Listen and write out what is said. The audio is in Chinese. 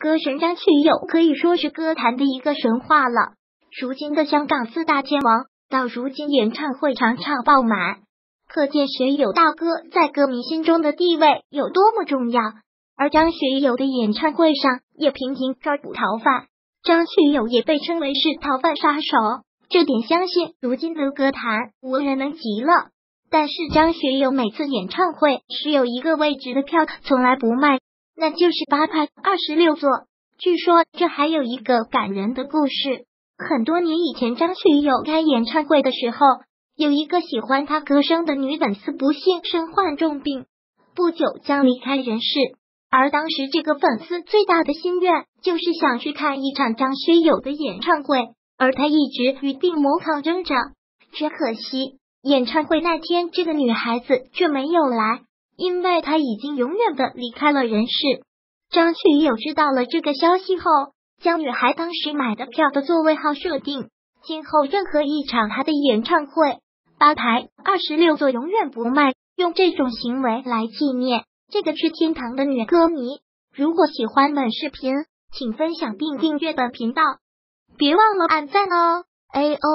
歌神张学友可以说是歌坛的一个神话了。如今的香港四大天王，到如今演唱会场场爆满，可见学友大哥在歌迷心中的地位有多么重要。而张学友的演唱会上也频频抓捕逃犯，张学友也被称为是逃犯杀手，这点相信如今的歌坛无人能及了。但是张学友每次演唱会只有一个位置的票，从来不卖。那就是八排二十六座。据说这还有一个感人的故事。很多年以前，张学友开演唱会的时候，有一个喜欢他歌声的女粉丝不幸身患重病，不久将离开人世。而当时这个粉丝最大的心愿就是想去看一场张学友的演唱会，而他一直与病魔抗争着。只可惜演唱会那天，这个女孩子却没有来。因为他已经永远的离开了人世。张学友知道了这个消息后，将女孩当时买的票的座位号设定，今后任何一场他的演唱会，八排二十六座永远不卖，用这种行为来纪念这个去天堂的女歌迷。如果喜欢本视频，请分享并订阅本频道，别忘了按赞哦！A O